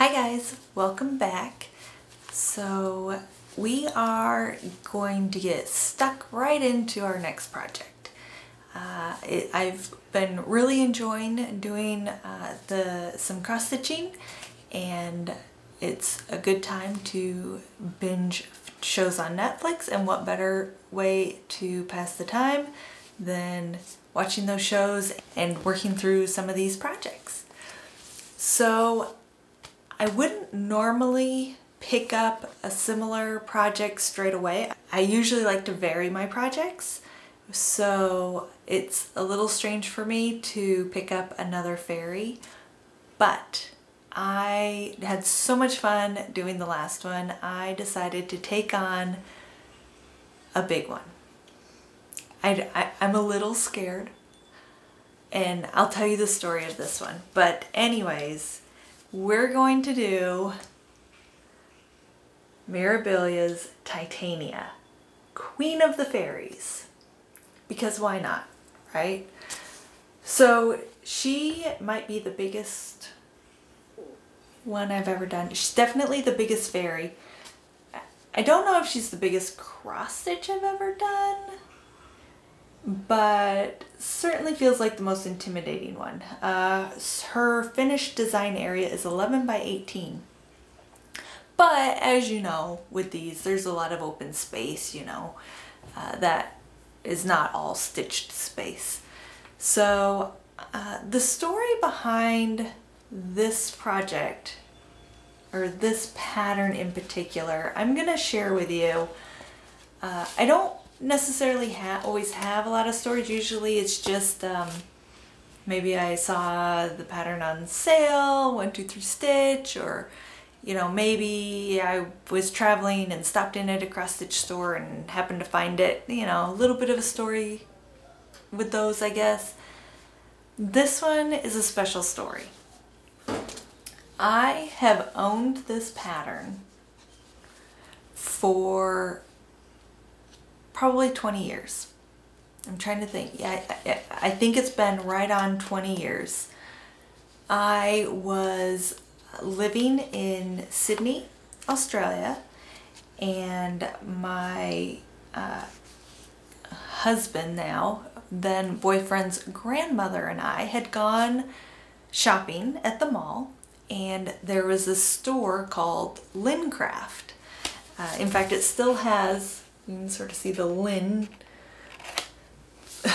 Hi guys, welcome back. So we are going to get stuck right into our next project. Uh, it, I've been really enjoying doing uh, the some cross stitching and it's a good time to binge shows on Netflix and what better way to pass the time than watching those shows and working through some of these projects. So I wouldn't normally pick up a similar project straight away. I usually like to vary my projects, so it's a little strange for me to pick up another fairy, but I had so much fun doing the last one, I decided to take on a big one. I, I, I'm a little scared, and I'll tell you the story of this one. But anyways, we're going to do Mirabilia's Titania, Queen of the Fairies. Because why not, right? So she might be the biggest one I've ever done. She's definitely the biggest fairy. I don't know if she's the biggest cross stitch I've ever done, but certainly feels like the most intimidating one. Uh, her finished design area is 11 by 18. But as you know, with these, there's a lot of open space, you know, uh, that is not all stitched space. So uh, the story behind this project or this pattern in particular, I'm gonna share with you. Uh, I don't necessarily ha always have a lot of stories. Usually it's just um, maybe I saw the pattern on sale, one, two, three stitch, or you know, maybe I was traveling and stopped in at a cross stitch store and happened to find it. You know, a little bit of a story with those, I guess. This one is a special story. I have owned this pattern for probably 20 years. I'm trying to think. Yeah, I, I think it's been right on 20 years. I was living in Sydney, Australia, and my uh, husband now, then boyfriend's grandmother and I had gone shopping at the mall and there was a store called Lincraft. Uh, in fact, it still has, you can sort of see the Lin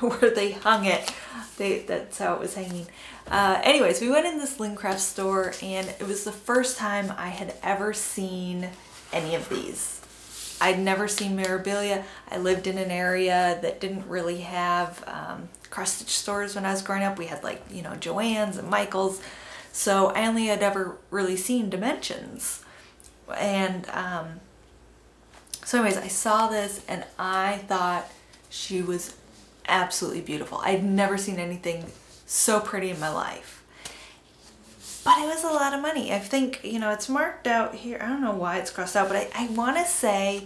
where they hung it. They, that's how it was hanging. Uh, anyways, we went in this Lincraft store and it was the first time I had ever seen any of these. I'd never seen Mirabilia. I lived in an area that didn't really have um, cross-stitch stores when I was growing up. We had like, you know, Joann's and Michael's. So I only had ever really seen Dimensions. And um, so anyways, I saw this and I thought she was absolutely beautiful. I'd never seen anything so pretty in my life. But it was a lot of money. I think, you know, it's marked out here. I don't know why it's crossed out, but I, I want to say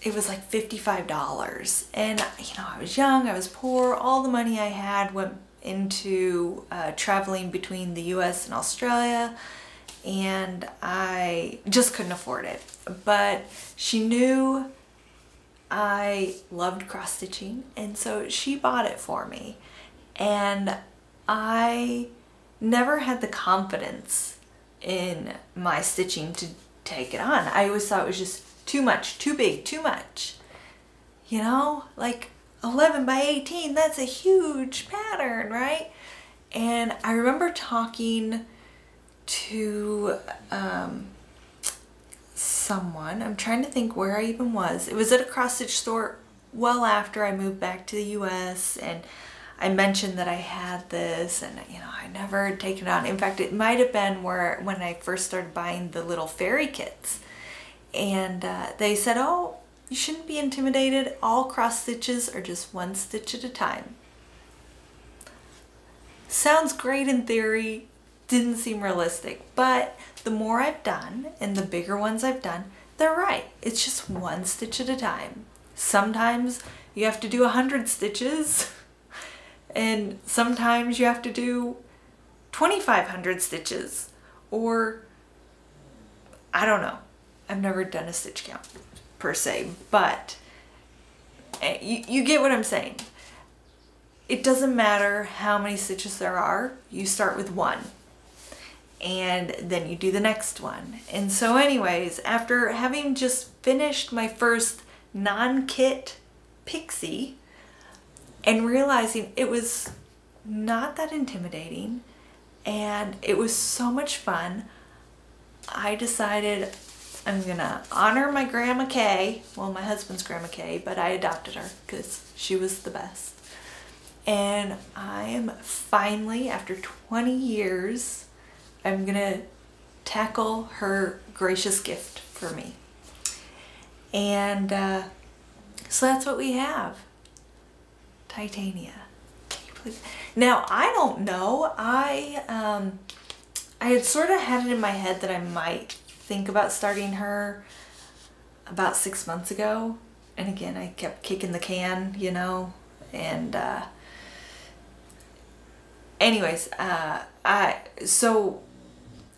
it was like $55. And, you know, I was young, I was poor, all the money I had went into uh, traveling between the US and Australia and I just couldn't afford it. But she knew I loved cross stitching and so she bought it for me and I never had the confidence in my stitching to take it on. I always thought it was just too much, too big, too much. You know, like 11 by 18, that's a huge pattern, right? And I remember talking to um, someone, I'm trying to think where I even was. It was at a cross stitch store well after I moved back to the US and I mentioned that I had this and you know I never had taken it on. In fact it might have been where when I first started buying the little fairy kits and uh, they said oh you shouldn't be intimidated. All cross stitches are just one stitch at a time. Sounds great in theory, didn't seem realistic, but the more I've done and the bigger ones I've done, they're right. It's just one stitch at a time. Sometimes you have to do a hundred stitches and sometimes you have to do 2500 stitches or I don't know. I've never done a stitch count per se, but eh, you, you get what I'm saying. It doesn't matter how many stitches there are, you start with one and then you do the next one. And so anyways, after having just finished my first non-kit pixie and realizing it was not that intimidating and it was so much fun, I decided I'm gonna honor my Grandma Kay, well my husband's Grandma Kay, but I adopted her because she was the best. And I am finally, after 20 years, I'm gonna tackle her gracious gift for me. And uh, so that's what we have. Titania. Now, I don't know. I, um, I had sort of had it in my head that I might think about starting her about six months ago. And again, I kept kicking the can, you know, and, uh, anyways, uh, I, so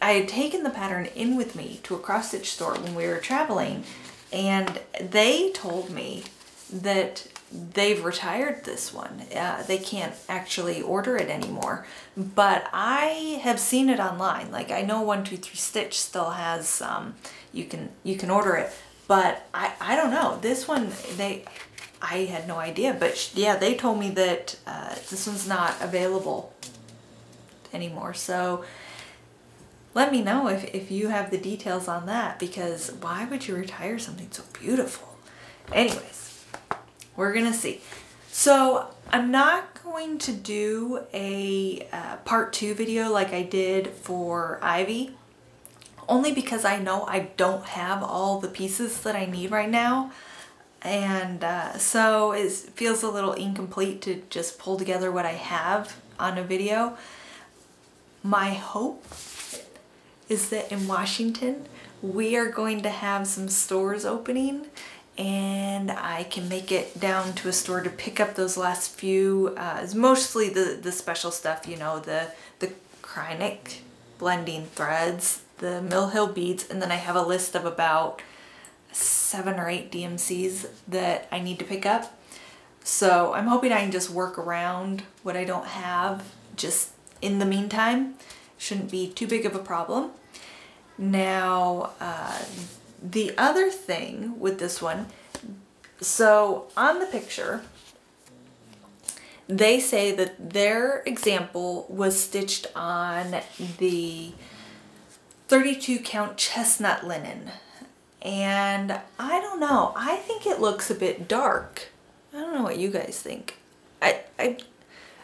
I had taken the pattern in with me to a cross stitch store when we were traveling and they told me that they've retired this one. Uh, they can't actually order it anymore. But I have seen it online. Like I know 123 Stitch still has um, you can you can order it. But I, I don't know. This one they I had no idea. But yeah, they told me that uh, this one's not available anymore. So let me know if, if you have the details on that because why would you retire something so beautiful? Anyways, we're gonna see. So I'm not going to do a uh, part two video like I did for Ivy only because I know I don't have all the pieces that I need right now and uh, so it feels a little incomplete to just pull together what I have on a video. My hope is that in Washington, we are going to have some stores opening and I can make it down to a store to pick up those last few, uh, mostly the, the special stuff, you know, the, the Kreinik blending threads, the Mill Hill beads, and then I have a list of about seven or eight DMCs that I need to pick up. So I'm hoping I can just work around what I don't have just in the meantime. Shouldn't be too big of a problem. Now, uh, the other thing with this one, so on the picture, they say that their example was stitched on the 32 count chestnut linen. And I don't know, I think it looks a bit dark. I don't know what you guys think. I, I,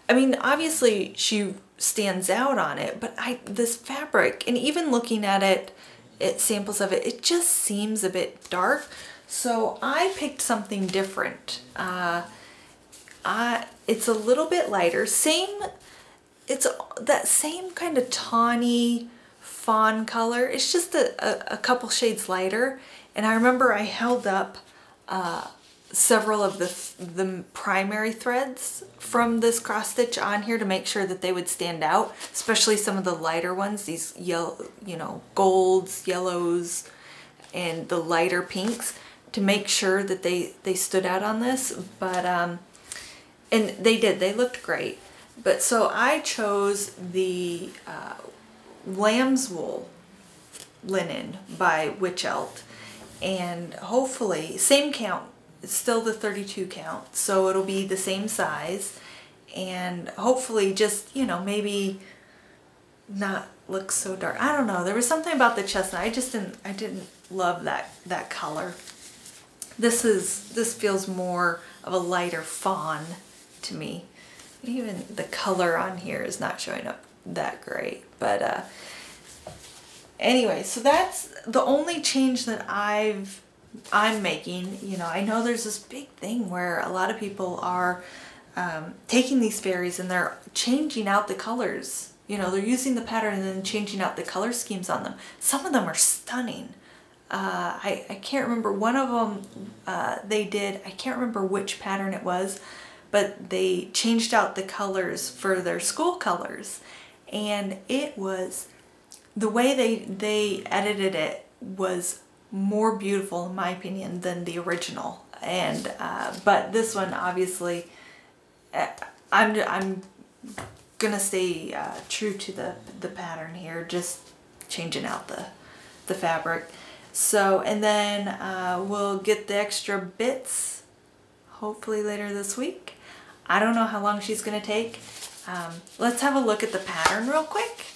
I mean, obviously she stands out on it, but I this fabric, and even looking at it, it samples of it, it just seems a bit dark. So I picked something different. Uh, I, it's a little bit lighter. Same, it's that same kind of tawny fawn color. It's just a, a, a couple shades lighter. And I remember I held up uh, several of the, the primary threads from this cross stitch on here to make sure that they would stand out, especially some of the lighter ones, these yellow, you know, golds, yellows, and the lighter pinks to make sure that they, they stood out on this. But, um, and they did, they looked great. But so I chose the uh, lamb's wool linen by Wichelt and hopefully, same count, it's still the 32 count, so it'll be the same size and hopefully just, you know, maybe not look so dark. I don't know. There was something about the chestnut. I just didn't I didn't love that that color. This is this feels more of a lighter fawn to me. Even the color on here is not showing up that great. But uh anyway, so that's the only change that I've I'm making, you know, I know there's this big thing where a lot of people are um, taking these fairies and they're changing out the colors. You know, they're using the pattern and then changing out the color schemes on them. Some of them are stunning. Uh, I, I can't remember, one of them uh, they did, I can't remember which pattern it was, but they changed out the colors for their school colors and it was the way they they edited it was more beautiful in my opinion than the original. And uh, but this one obviously uh, I'm I'm gonna stay uh, true to the the pattern here just changing out the the fabric. So and then uh, we'll get the extra bits hopefully later this week. I don't know how long she's gonna take. Um, let's have a look at the pattern real quick.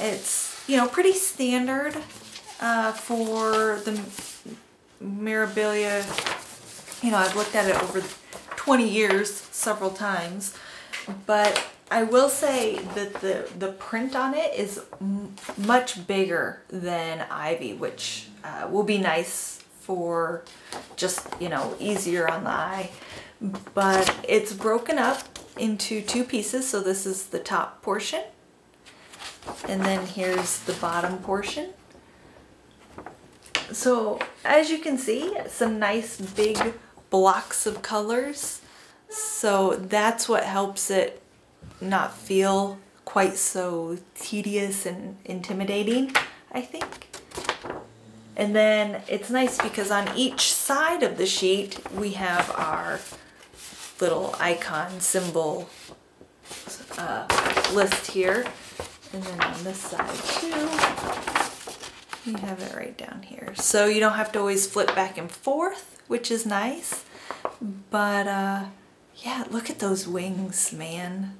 It's you know pretty standard uh, for the Mirabilia. You know, I've looked at it over 20 years several times, but I will say that the, the print on it is much bigger than Ivy, which uh, will be nice for just, you know, easier on the eye. But it's broken up into two pieces. So this is the top portion. And then here's the bottom portion. So as you can see, some nice big blocks of colors. So that's what helps it not feel quite so tedious and intimidating, I think. And then it's nice because on each side of the sheet, we have our little icon symbol uh, list here. And then on this side too, you have it right down here. So you don't have to always flip back and forth, which is nice. But uh, yeah, look at those wings, man.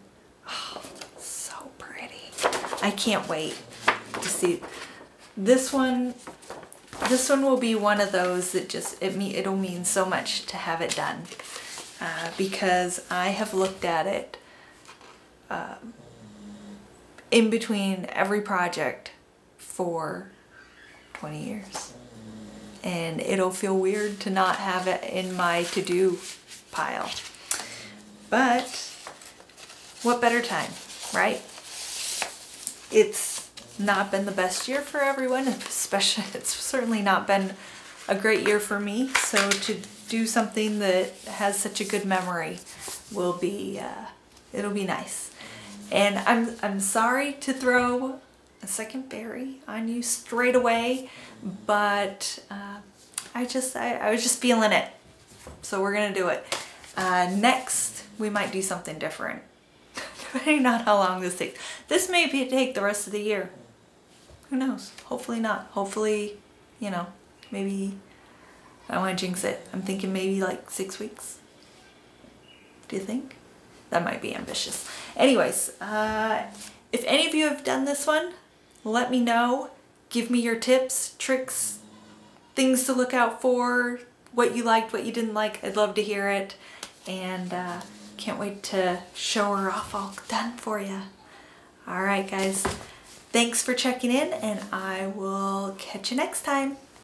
Oh, so pretty. I can't wait to see. This one, this one will be one of those that just, it me, it'll mean so much to have it done. Uh, because I have looked at it uh, in between every project for 20 years. And it'll feel weird to not have it in my to-do pile. But what better time, right? It's not been the best year for everyone, especially it's certainly not been a great year for me. So to do something that has such a good memory will be, uh, it'll be nice. And I'm, I'm sorry to throw a second berry on you straight away, but uh, I just, I, I, was just feeling it. So we're gonna do it. Uh, next, we might do something different, depending on how long this takes. This may be, take the rest of the year. Who knows? Hopefully not. Hopefully, you know, maybe, I don't wanna jinx it. I'm thinking maybe like six weeks. Do you think? That might be ambitious. Anyways, uh, if any of you have done this one, let me know. Give me your tips, tricks, things to look out for, what you liked, what you didn't like. I'd love to hear it. And uh, can't wait to show her off all done for you. All right, guys. Thanks for checking in, and I will catch you next time.